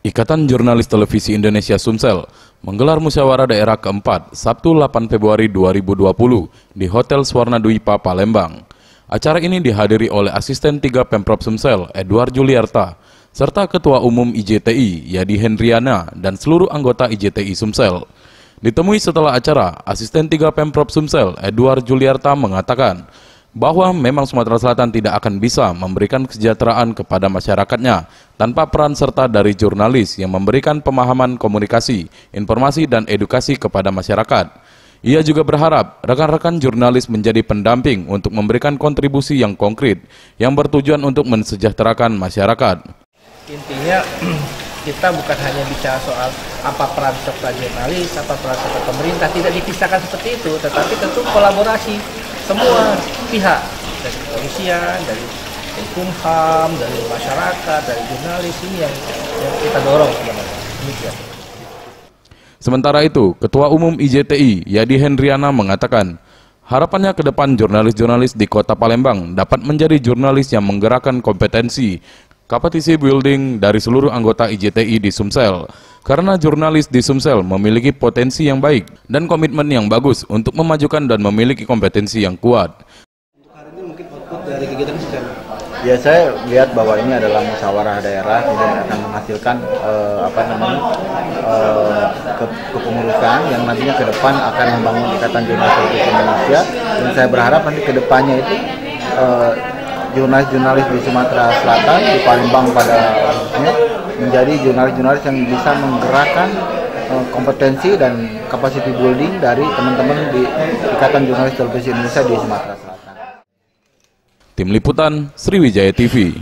Ikatan Jurnalis Televisi Indonesia Sumsel menggelar musyawarah daerah keempat Sabtu 8 Februari 2020 di Hotel Swarna Dwipa Palembang. Acara ini dihadiri oleh asisten 3 Pemprov Sumsel Edward Juliarta serta Ketua Umum IJTI Yadi Hendriana dan seluruh anggota IJTI Sumsel. Ditemui setelah acara, asisten 3 Pemprov Sumsel Edward Juliarta mengatakan bahwa memang Sumatera Selatan tidak akan bisa memberikan kesejahteraan kepada masyarakatnya tanpa peran serta dari jurnalis yang memberikan pemahaman komunikasi, informasi, dan edukasi kepada masyarakat. Ia juga berharap rekan-rekan jurnalis menjadi pendamping untuk memberikan kontribusi yang konkret yang bertujuan untuk mensejahterakan masyarakat. Intinya kita bukan hanya bicara soal apa peran serta jurnalis, apa peran serta pemerintah, tidak dipisahkan seperti itu, tetapi tentu kolaborasi semua pihak dari kepolisian, dari Kumham, dari masyarakat, dari jurnalis ini yang, yang kita dorong sebenarnya. Demikian. Sementara itu, Ketua Umum IJTI Yadi Hendriana mengatakan, harapannya ke depan jurnalis-jurnalis di Kota Palembang dapat menjadi jurnalis yang menggerakkan kompetensi, kapasiti building dari seluruh anggota IJTI di Sumsel karena jurnalis di Sumsel memiliki potensi yang baik dan komitmen yang bagus untuk memajukan dan memiliki kompetensi yang kuat. Hari ini mungkin output dari kegiatan. Ya saya lihat bahwa ini adalah musyawarah daerah kemudian akan menghasilkan uh, apa namanya uh, ke kepengurusan yang nantinya ke depan akan membangun ikatan jurnalis Indonesia dan saya berharap nanti ke depannya itu uh, jurnalis-jurnalis di Sumatera Selatan di Palembang pada khususnya menjadi jurnalis-jurnalis yang bisa menggerakkan uh, kompetensi dan capacity building dari teman-teman di Ikatan Jurnalis Televisi Indonesia di Sumatera Selatan. Tim Liputan Sriwijaya TV